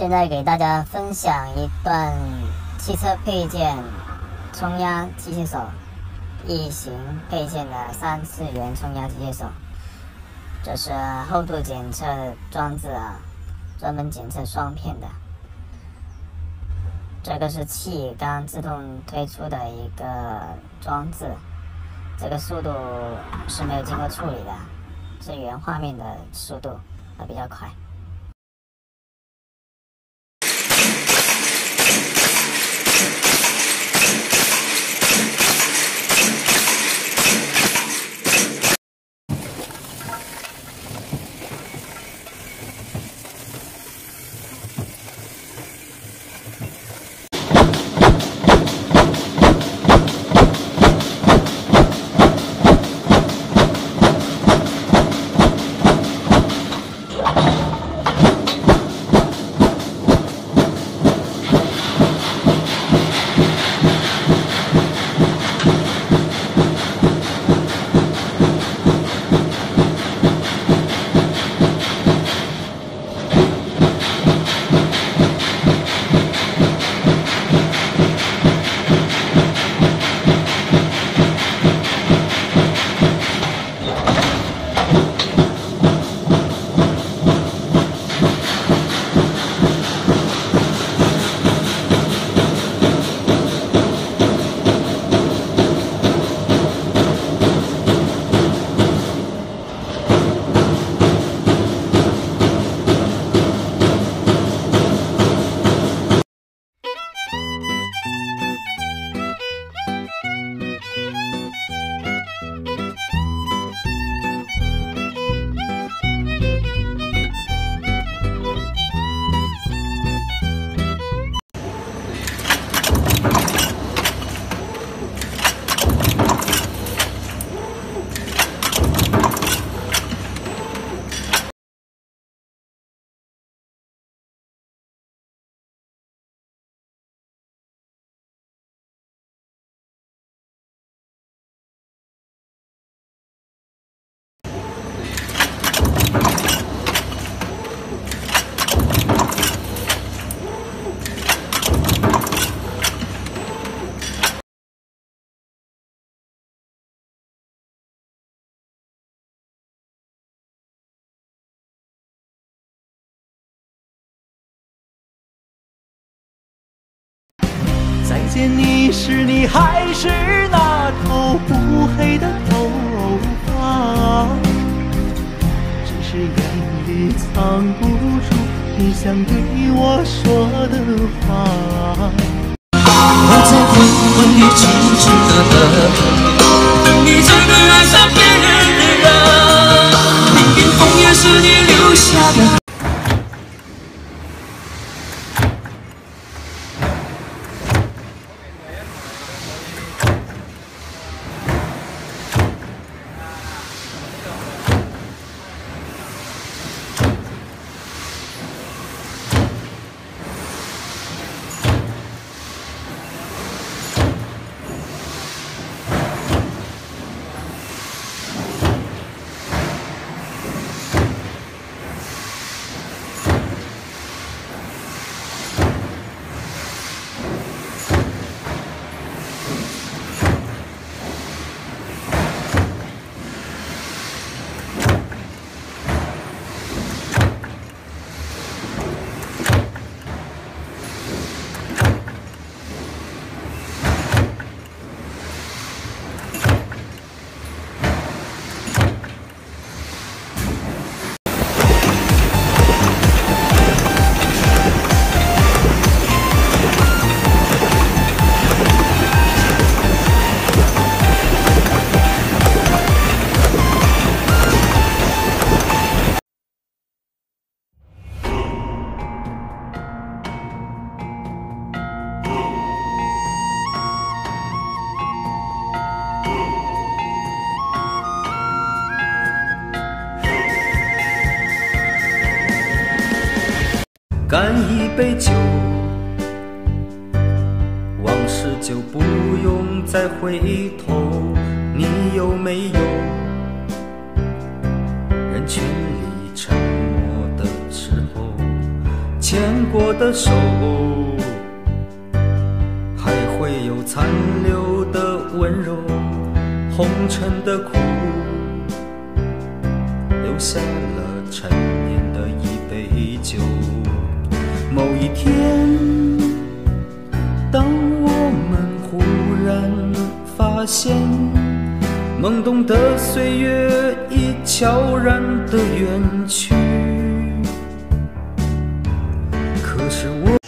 现在给大家分享一段汽车配件冲压机械手异形配件的三次元冲压机械手，这是厚度检测装置啊，专门检测双片的。这个是气缸自动推出的一个装置，这个速度是没有经过处理的，是原画面的速度，它比较快。再见你时，你还是那头乌黑的头发，只是眼里藏不住你想对我说的话。我在昏昏里痴痴的等，等你真的爱上别人的人，命运封也是你留下的。干一杯酒，往事就不用再回头。你有没有人群里沉默的时候，牵过的手，还会有残留的温柔，红尘的苦，留下了陈年的一杯酒。某一天当我们忽然发现懵懂的岁月已悄然的远去可是我